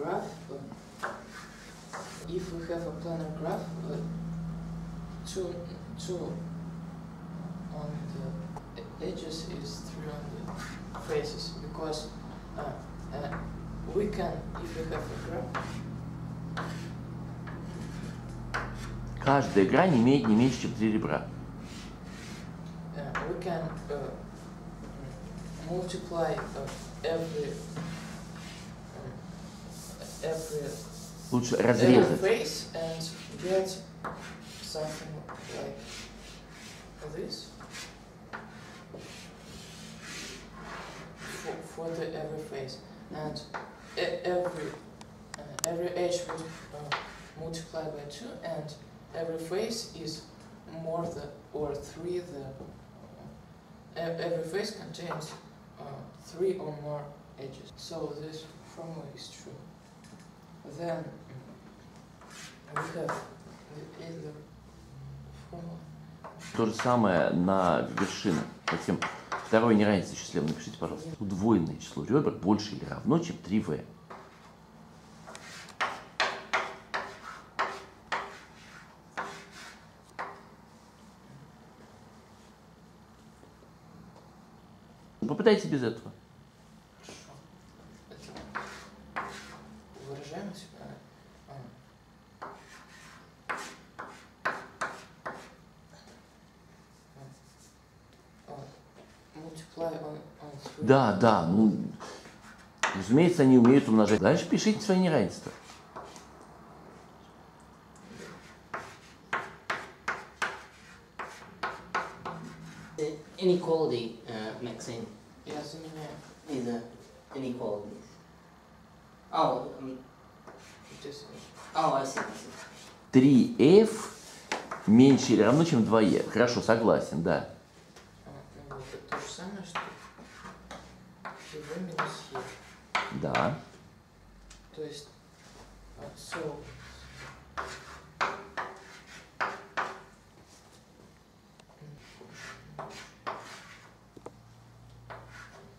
graph, uh, if we have a planar graph, uh, two, two on the e- edges is three on the faces because uh, uh, we can, if we have a graph, Каждая грань имеет не меньше, чем три ребра. uh, we can uh, multiply uh, every um, every Лучше every разрезать. face and get something like this for, for the every face and e- every uh, every edge would uh, multiply by two and every face is more the or three the uh, e- every face contains uh, three or more edges so this formula is true Then we have the То же самое на вершинах. Затем второе неравенство числе. Напишите, пожалуйста. Удвоенное число ребер больше или равно, чем 3v. Попытайтесь без этого. Да, да, ну, разумеется, они умеют умножать. Дальше пишите свои неравенства. Inequality, uh, Maxine, Я заменяю. is a inequality. Oh, um, Здесь oh, I see. I see. 3f меньше или равно, чем 2e. Хорошо, согласен, да. Самое, что v минус e. Да. То есть, so,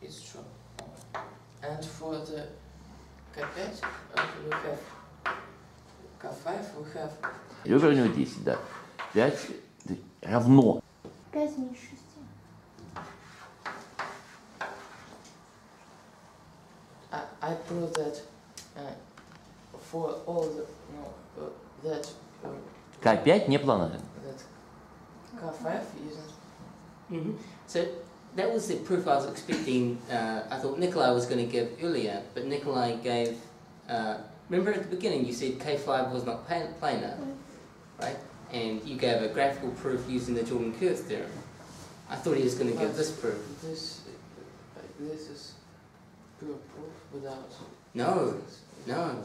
it's true. And for the K5, uh, we have K5, we have у него 10, да. 5 равно. 5 меньше 6. I, I prove that uh, for all the no uh, that uh, К5 не планарен. that K5 isn't hmm So that was the proof I was expecting. Uh, I thought Nikolai was going to give earlier, but Nikolai gave. Uh, remember at the beginning you said K5 was not plan- planar, right? And you gave a graphical proof using the Jordan curve theorem. I thought he was going to give this proof. this uh, this is proof without No, no.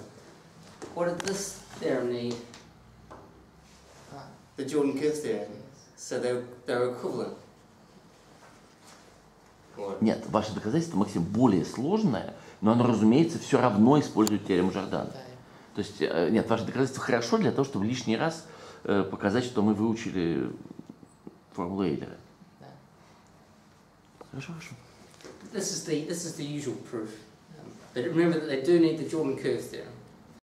What did this theorem need? The Jordan curve theorem. So they're, they're equivalent. Нет, ваше доказательство, Максим, более сложное, но оно, разумеется, все равно использует теорему Жордана. Да, То есть, э, нет, ваше доказательство хорошо для того, чтобы лишний раз э, показать, что мы выучили формулу Эйлера. да. Хорошо, хорошо. This is the this is the usual proof. Um, but remember that they do need the Jordan curve theorem.